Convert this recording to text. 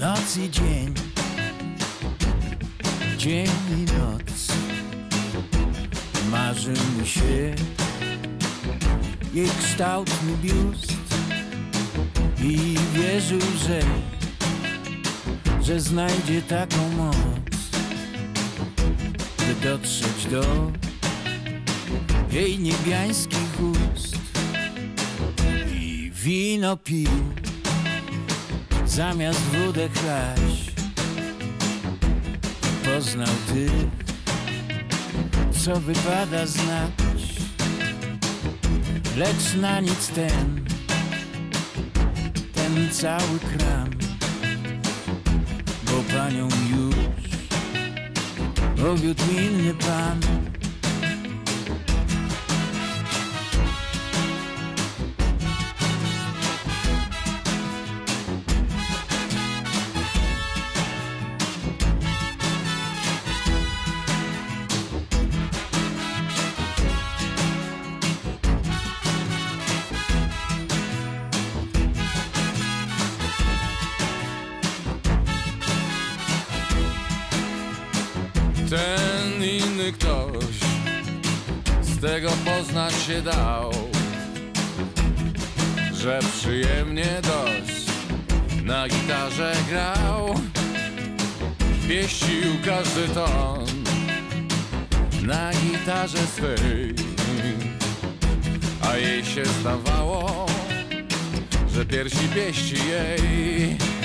i dzień, dzień i noc. Marzy mi się jej kształtny biust. I wierzył, że, że znajdzie taką moc, by dotrzeć do jej niebiańskich ust. I wino pił zamiast wódę poznał tych, co wypada znać. Lecz na nic ten ten cały kram. Bo panią już powiódł inny pan Ten inny ktoś z tego poznać się dał, że przyjemnie dość na gitarze grał. Pieścił każdy ton na gitarze swej, a jej się zdawało, że piersi pieści jej.